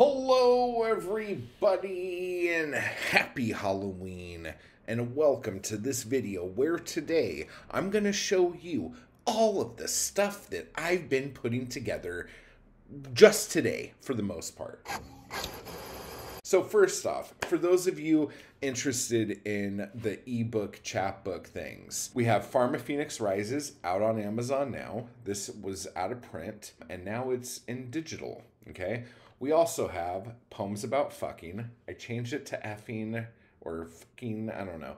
Hello, everybody, and happy Halloween, and welcome to this video where today I'm going to show you all of the stuff that I've been putting together just today for the most part. So, first off, for those of you interested in the ebook, chapbook things, we have Pharma Phoenix Rises out on Amazon now. This was out of print and now it's in digital. Okay. We also have Poems About Fucking. I changed it to effing or fucking, I don't know,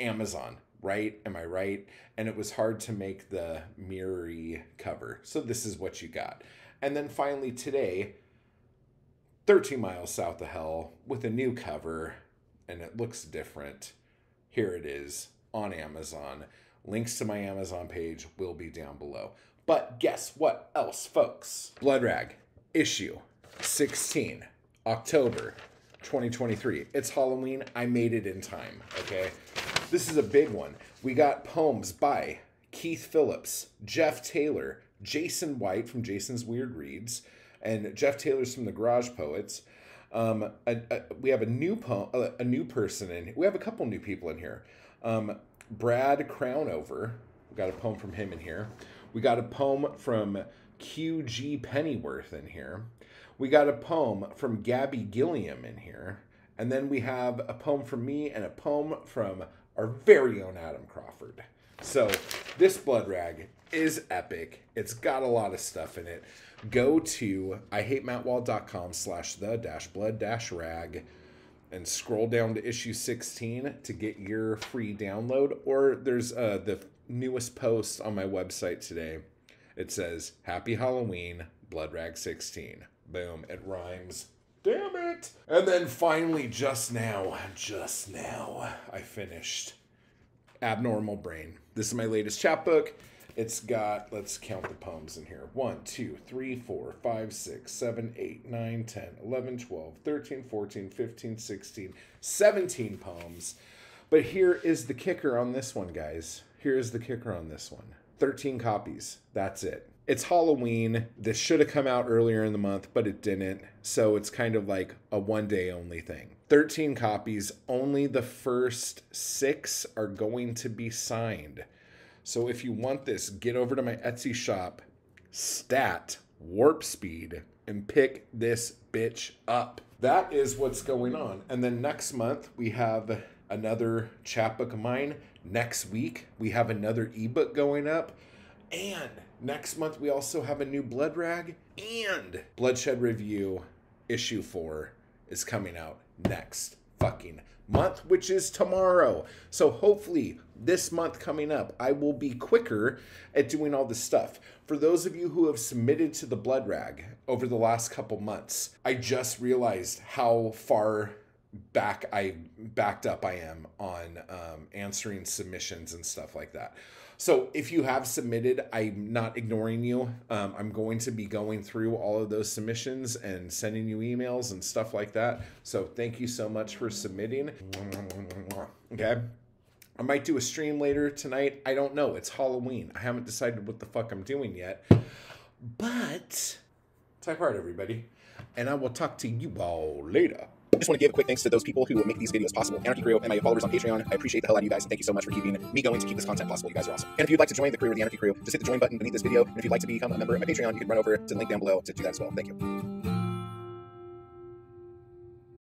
Amazon, right? Am I right? And it was hard to make the mirrory cover. So this is what you got. And then finally today, 13 miles south of hell with a new cover and it looks different. Here it is on Amazon. Links to my Amazon page will be down below. But guess what else, folks? Blood Rag issue 16, October 2023. It's Halloween. I made it in time, okay? This is a big one. We got poems by Keith Phillips, Jeff Taylor, Jason White from Jason's Weird Reads, and Jeff Taylor's from the Garage Poets. Um, a, a, we have a new poem, a, a, new person in. We have a couple new people in here. Um, Brad Crownover. We got a poem from him in here. We got a poem from QG Pennyworth in here. We got a poem from Gabby Gilliam in here. And then we have a poem from me and a poem from our very own Adam Crawford. So this blood rag is epic. It's got a lot of stuff in it. Go to ihatemattwall.com slash the dash blood dash rag and scroll down to issue 16 to get your free download. Or there's uh, the newest post on my website today. It says, Happy Halloween, Blood Rag 16. Boom, it rhymes. Damn it! And then finally, just now, just now, I finished Abnormal Brain. This is my latest chapbook. It's got, let's count the poems in here 1, 2, 3, 4, 5, 6, 7, 8, 9, 10, 11, 12, 13, 14, 15, 16, 17 poems. But here is the kicker on this one, guys. Here is the kicker on this one 13 copies. That's it. It's Halloween. This should have come out earlier in the month, but it didn't. So it's kind of like a one day only thing. 13 copies. Only the first six are going to be signed. So if you want this, get over to my Etsy shop, stat warp speed, and pick this bitch up. That is what's going on. And then next month, we have another chapbook of mine. Next week, we have another ebook going up. And next month, we also have a new blood rag and bloodshed review issue four is coming out next fucking month, which is tomorrow. So hopefully, this month coming up, I will be quicker at doing all this stuff. For those of you who have submitted to the Blood Rag over the last couple months, I just realized how far back I backed up I am on um, answering submissions and stuff like that. So if you have submitted, I'm not ignoring you. Um, I'm going to be going through all of those submissions and sending you emails and stuff like that. So thank you so much for submitting. Okay. I might do a stream later tonight. I don't know. It's Halloween. I haven't decided what the fuck I'm doing yet. But type hard, everybody. And I will talk to you all later. Just want to give a quick thanks to those people who make these videos possible. Anarchy Crew and my followers on Patreon. I appreciate the hell out of you guys. And thank you so much for keeping me going to keep this content possible. You guys are awesome. And if you'd like to join the crew or the Anarchy Crew, just hit the join button beneath this video. And if you'd like to become a member of my Patreon, you can run over to the link down below to do that as well. Thank you.